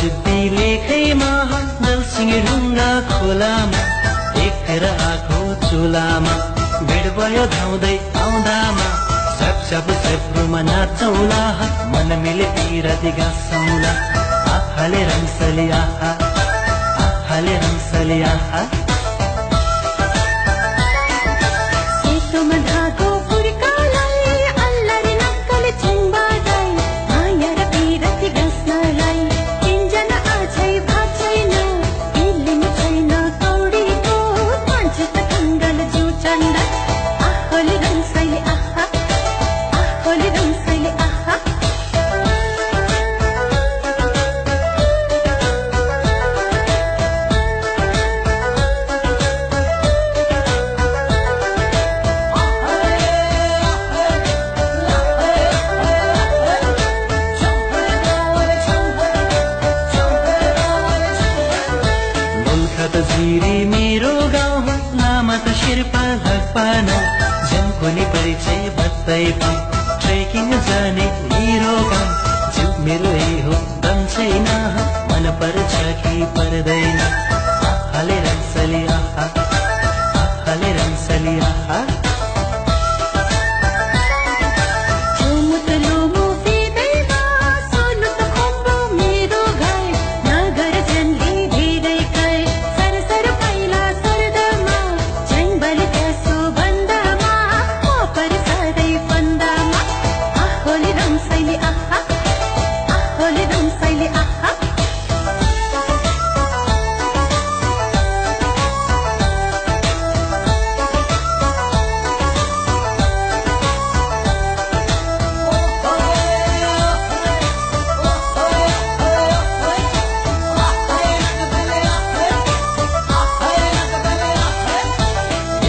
सिद्धि लेखैमा ढुङ्गा खोलामा देखेर आएको चुलामा भेट भयो धाउँदै आउँदामा सप सप सप्रुमा नाचौला मन मिले पिरती गाँसौला आँखाले रङ्सली आहा आँखाले रङ्सली मेरो गाउँ हो लामा त शेर्पा भगवान जमकोनी परिचय बत्तै पाउँ। ट्रेकिङ जाने मेरो गाउँ। जिउ मेरो ए हो दम छैन मन पर्छ कि पर्दैन। आहाले रङ्सली आहा। आहाले रङ्सली आहा। आहोली रङ्सैले आहा आहोली रङ्सैले आहा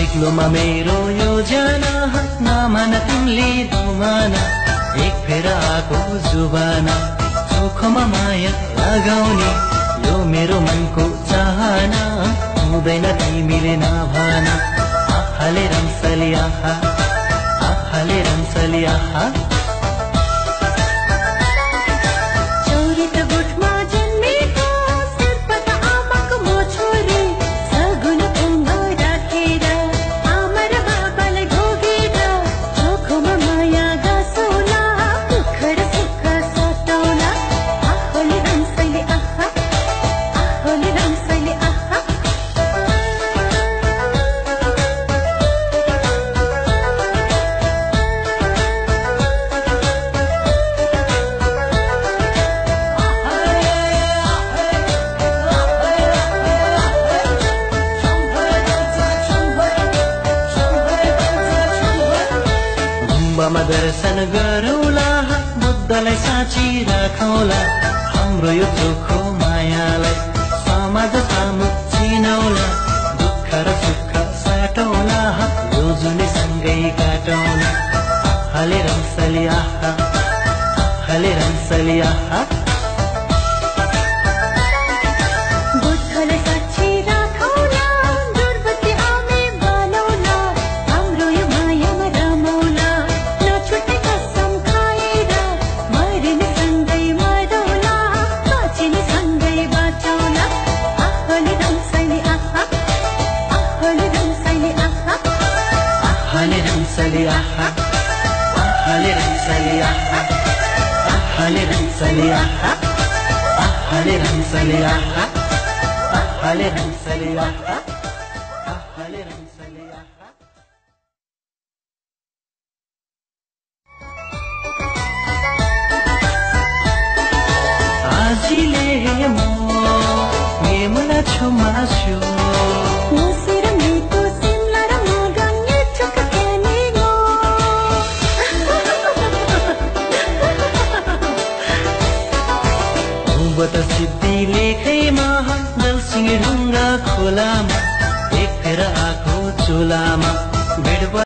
एक्लोमा मेरो योजना नमान तिमीले दुमाना एक फेर आएको जुबाना चोखोमा माया लगाउने यो मेरो मनको चाहना। हुँदैन तिमीले नभना। आहाले रङ्सली आहा आहाले रङ्सली आहा गुम्बामा दर्शन गरौला बुद्धलाई साँची राखौला हाम्रो यो चोखो मायालाई समाज सामु चिनौला दुःख र सुख साटौला यो सँगै काटौला। आहाले रङ्सली आहा आहाले रङ्सली आहा। आहाले रङ्सली आहा आहाले रङ्सली आहा आहाले रङ्सली आहा आहाले रङ्सली आहा आहाले रङ्सली आहा आहाले रङ्सली आहा आजीले पर्वत सिद्धि लेखैमा जलसिंह ढुङ्गा खोलामा एक फेर आएको चुलामा बेड